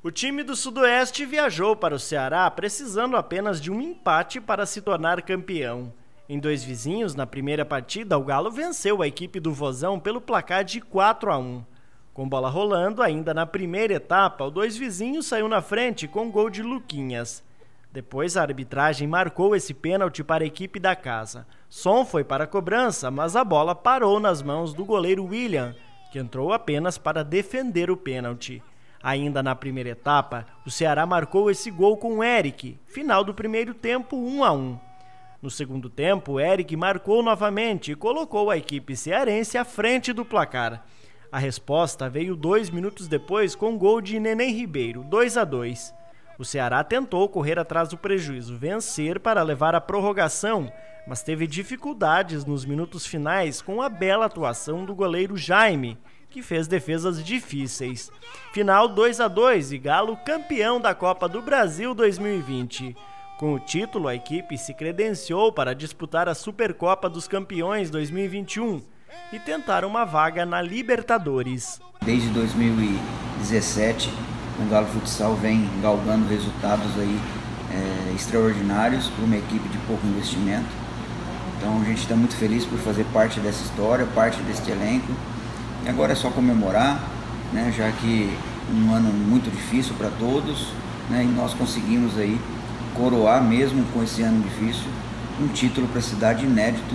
O time do Sudoeste viajou para o Ceará precisando apenas de um empate para se tornar campeão. Em dois vizinhos, na primeira partida, o Galo venceu a equipe do Vozão pelo placar de 4 a 1. Com bola rolando, ainda na primeira etapa, o dois vizinhos saiu na frente com gol de Luquinhas. Depois a arbitragem marcou esse pênalti para a equipe da casa. Som foi para a cobrança, mas a bola parou nas mãos do goleiro William, que entrou apenas para defender o pênalti. Ainda na primeira etapa, o Ceará marcou esse gol com Eric, final do primeiro tempo 1 a 1. No segundo tempo, Eric marcou novamente e colocou a equipe cearense à frente do placar. A resposta veio dois minutos depois com gol de Neném Ribeiro, 2 a 2. O Ceará tentou correr atrás do prejuízo, vencer para levar a prorrogação, mas teve dificuldades nos minutos finais com a bela atuação do goleiro Jaime, que fez defesas difíceis. Final 2 a 2 e Galo campeão da Copa do Brasil 2020. Com o título, a equipe se credenciou para disputar a Supercopa dos Campeões 2021 e tentar uma vaga na Libertadores. Desde 2017, o Galo Futsal vem galgando resultados aí é, extraordinários para uma equipe de pouco investimento. Então a gente está muito feliz por fazer parte dessa história, parte deste elenco. E agora é só comemorar, né, já que um ano muito difícil para todos, né, e nós conseguimos aí coroar mesmo com esse ano difícil um título para a cidade inédito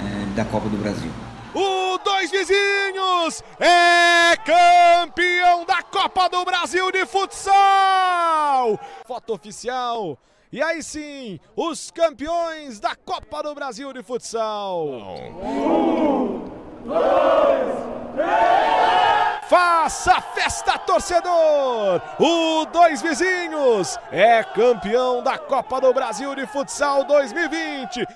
é, da Copa do Brasil. O Dois Vizinhos é campeão da Copa do Brasil de futsal! Foto oficial. E aí sim, os campeões da Copa do Brasil de futsal. Um, dois, Faça festa, torcedor! O Dois Vizinhos é campeão da Copa do Brasil de Futsal 2020.